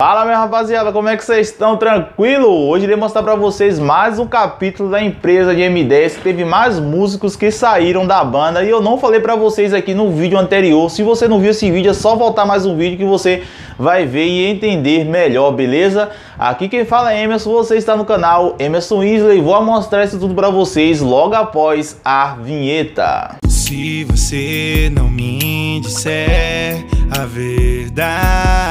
Fala minha rapaziada, como é que vocês estão? Tranquilo? Hoje irei mostrar para vocês mais um capítulo da empresa de M10 que teve mais músicos que saíram da banda e eu não falei para vocês aqui no vídeo anterior. Se você não viu esse vídeo é só voltar mais um vídeo que você vai ver e entender melhor, beleza? Aqui quem fala é Emerson, você está no canal Emerson Isley vou mostrar isso tudo para vocês logo após a vinheta. Se você não me disser a verdade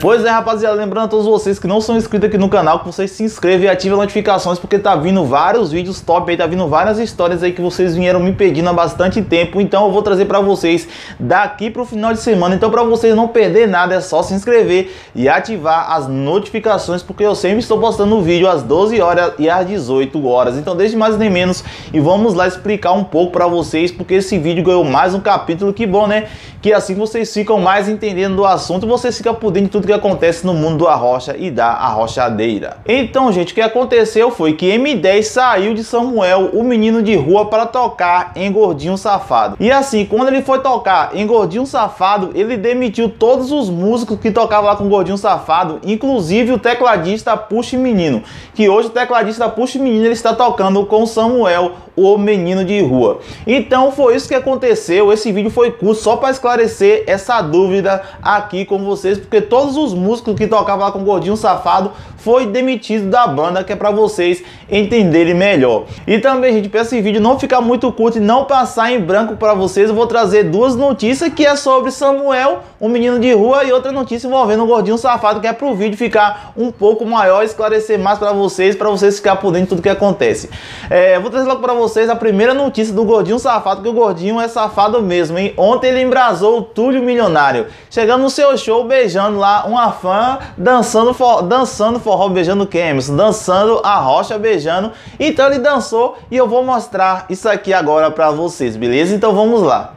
Pois é, rapaziada, lembrando a todos vocês que não são inscritos aqui no canal, que vocês se inscrevam e ativem as notificações, porque tá vindo vários vídeos top aí, tá vindo várias histórias aí que vocês vieram me pedindo há bastante tempo, então eu vou trazer pra vocês daqui pro final de semana, então pra vocês não perder nada, é só se inscrever e ativar as notificações, porque eu sempre estou postando vídeo às 12 horas e às 18 horas, então desde mais nem menos e vamos lá explicar um pouco pra vocês, porque esse vídeo ganhou mais um capítulo, que bom, né? Que assim vocês ficam mais entendendo do assunto, vocês ficam por dentro de tudo que acontece no mundo do arrocha e da arrochadeira. Então, gente, o que aconteceu foi que M10 saiu de Samuel, o menino de rua, para tocar em Gordinho Safado. E assim, quando ele foi tocar em Gordinho Safado, ele demitiu todos os músicos que tocavam lá com Gordinho Safado, inclusive o tecladista Puxa Menino, que hoje o tecladista Puxa Menino ele está tocando com Samuel, o menino de rua. Então foi isso que aconteceu. Esse vídeo foi curto só para esclarecer essa dúvida aqui com vocês, porque todos os músicos que tocavam lá com o Gordinho Safado foi demitido da banda, que é para vocês entenderem melhor. E também, gente, para esse vídeo não ficar muito curto e não passar em branco para vocês, eu vou trazer duas notícias que é sobre Samuel, um menino de rua, e outra notícia envolvendo o Gordinho Safado, que é para o vídeo ficar um pouco maior, esclarecer mais para vocês, para vocês ficar por dentro de tudo que acontece. É, vou trazer logo para vocês a primeira notícia do Gordinho Safado, que o Gordinho é safado mesmo, hein? Ontem ele embrasou o Túlio Milionário, chegando no seu show, beijando lá uma fã, dançando, for, dançando forró beijando Kemerson, dançando a rocha beijando. Então ele dançou e eu vou mostrar isso aqui agora para vocês, beleza? Então vamos lá.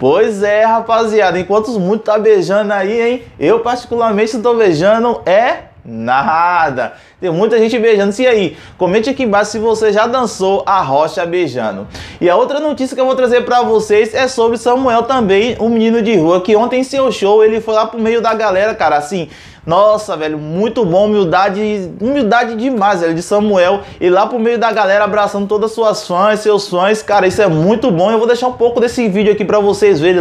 Pois é, rapaziada, enquanto muitos tá beijando aí, hein? Eu particularmente estou beijando é Nada. Tem muita gente beijando. E aí? Comente aqui embaixo se você já dançou a rocha beijando. E a outra notícia que eu vou trazer para vocês é sobre Samuel também, um menino de rua que ontem em seu show ele foi lá pro meio da galera, cara, assim. Nossa, velho, muito bom, humildade, humildade demais, velho, de Samuel. E lá pro meio da galera abraçando todas as suas fãs, seus fãs, cara, isso é muito bom. Eu vou deixar um pouco desse vídeo aqui para vocês verem.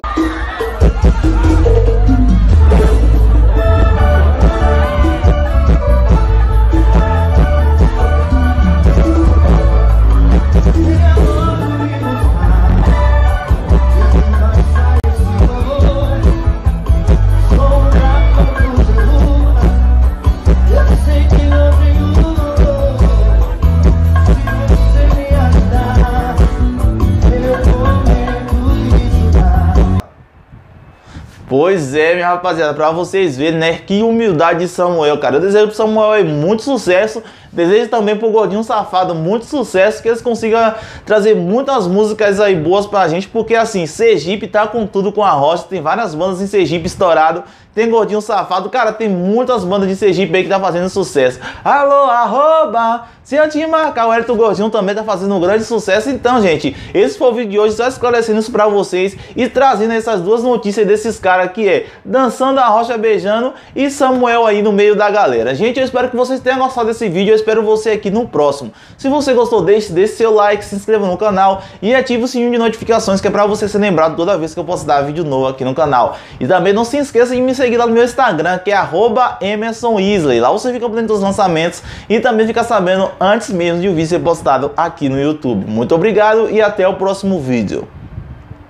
Pois é, minha rapaziada, para vocês verem, né, que humildade de Samuel, cara. Eu desejo pro Samuel muito sucesso, desejo também pro Gordinho Safado muito sucesso, que eles consigam trazer muitas músicas aí boas pra gente, porque assim, Sergipe tá com tudo com a rocha, tem várias bandas em Sergipe estourado, tem Gordinho Safado, cara, tem muitas bandas de Sergipe aí que tá fazendo sucesso. Alô, arroba, se eu te marcar, o Elton Gordinho também tá fazendo um grande sucesso. Então, gente, esse foi o vídeo de hoje, só esclarecendo isso pra vocês e trazendo essas duas notícias desses caras que é Dançando a Rocha Beijando e Samuel aí no meio da galera. Gente, eu espero que vocês tenham gostado desse vídeo, espero você aqui no próximo. Se você gostou, deixe, deixe seu like, se inscreva no canal e ative o sininho de notificações que é pra você ser lembrado toda vez que eu postar vídeo novo aqui no canal. E também não se esqueça de me seguir lá no meu Instagram, que é arroba Emerson Isley. Lá você fica por dentro dos lançamentos e também fica sabendo antes mesmo de o vídeo ser postado aqui no YouTube. Muito obrigado e até o próximo vídeo.